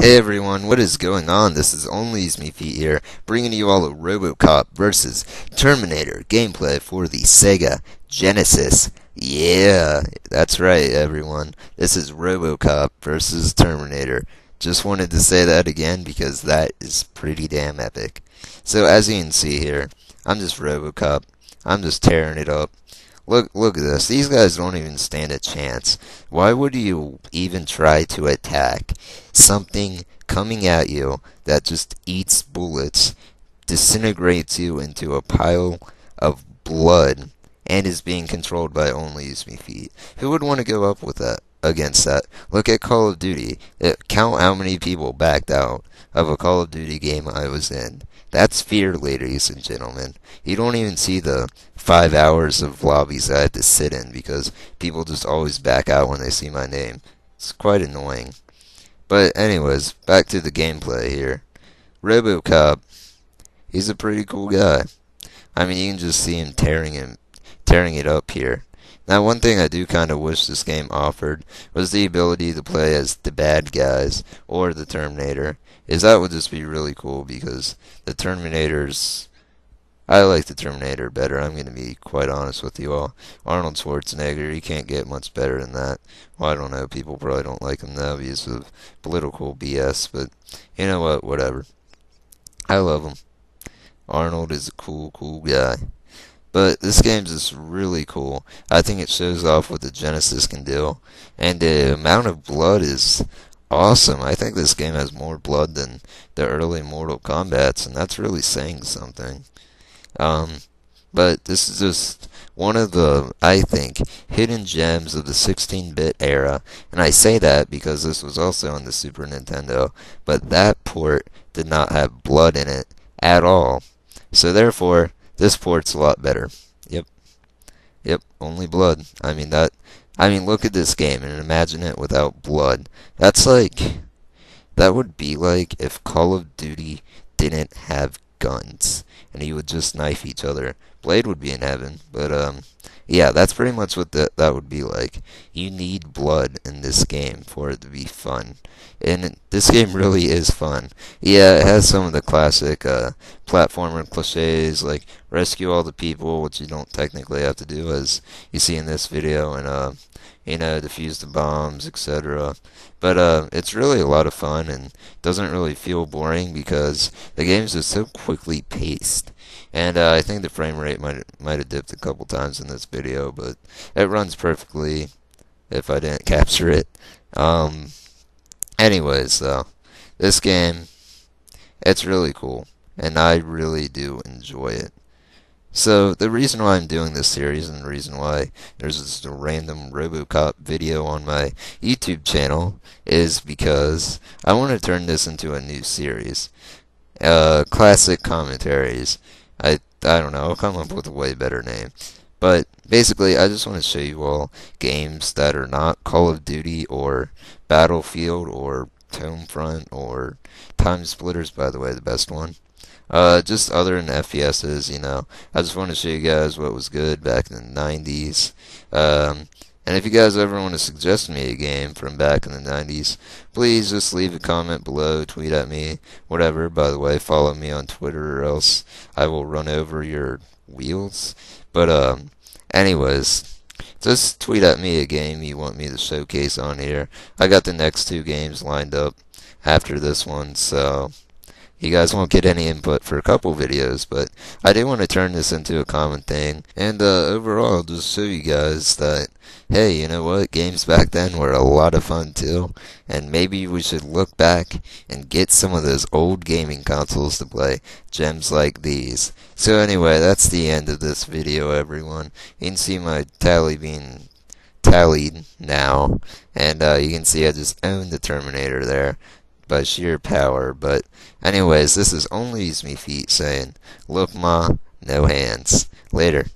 Hey everyone, what is going on? This is Only Me Feet here, bringing you all a RoboCop vs. Terminator gameplay for the Sega Genesis. Yeah, that's right everyone. This is RoboCop vs. Terminator. Just wanted to say that again because that is pretty damn epic. So as you can see here, I'm just RoboCop. I'm just tearing it up. Look, look at this. These guys don't even stand a chance. Why would you even try to attack something coming at you that just eats bullets, disintegrates you into a pile of blood, and is being controlled by only use feet? Who would want to go up with that? Against that. Look at Call of Duty. It, count how many people backed out of a Call of Duty game I was in. That's fear, ladies and gentlemen. You don't even see the five hours of lobbies I had to sit in because people just always back out when they see my name. It's quite annoying. But anyways, back to the gameplay here. RoboCop, he's a pretty cool guy. I mean, you can just see him tearing him, tearing it up here. Now, one thing I do kind of wish this game offered was the ability to play as the bad guys or the Terminator. Is that would just be really cool because the Terminators. I like the Terminator better. I'm going to be quite honest with you all. Arnold Schwarzenegger, you can't get much better than that. Well, I don't know. People probably don't like him now because of political BS, but you know what? Whatever. I love him. Arnold is a cool, cool guy. But this game's just really cool. I think it shows off what the Genesis can do. And the amount of blood is awesome. I think this game has more blood than the early Mortal Kombat's, and that's really saying something. Um, but this is just one of the, I think, hidden gems of the 16-bit era. And I say that because this was also on the Super Nintendo, but that port did not have blood in it at all. So therefore, this port's a lot better. Yep. Yep, only blood. I mean that I mean look at this game and imagine it without blood. That's like that would be like if Call of Duty didn't have guns and you would just knife each other. Blade would be in heaven, but um yeah, that's pretty much what that would be like. You need blood in this game for it to be fun. And this game really is fun. Yeah, it has some of the classic uh, platformer cliches like rescue all the people, which you don't technically have to do, as you see in this video, and uh, you know, defuse the bombs, etc. But uh, it's really a lot of fun and doesn't really feel boring because the game's just so quickly paced. And uh, I think the frame rate might might have dipped a couple times in this video, but it runs perfectly if I didn't capture it. Um, anyways, though, this game, it's really cool, and I really do enjoy it. So the reason why I'm doing this series and the reason why there's this random RoboCop video on my YouTube channel is because I want to turn this into a new series. Uh, classic commentaries. I I don't know. I'll come up with a way better name. But basically, I just want to show you all games that are not Call of Duty or Battlefield or Homefront or Time Splitters, by the way, the best one. Uh, just other than FPSs, you know. I just want to show you guys what was good back in the 90s. Um, and if you guys ever want to suggest me a game from back in the 90s, please just leave a comment below, tweet at me, whatever. By the way, follow me on Twitter or else I will run over your wheels. But, um, anyways, just tweet at me a game you want me to showcase on here. I got the next two games lined up after this one, so you guys won't get any input for a couple videos, but I do want to turn this into a common thing. And uh, overall, just show you guys that, hey, you know what? Games back then were a lot of fun too. And maybe we should look back and get some of those old gaming consoles to play gems like these. So anyway, that's the end of this video, everyone. You can see my tally being tallied now. And uh, you can see I just own the Terminator there by sheer power. But anyways, this is only me feet saying, look ma, no hands. Later.